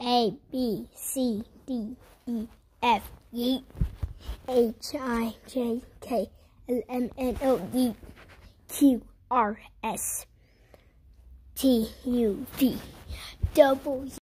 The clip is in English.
A B C D E F E H I J K L M N O P Q R S T U V W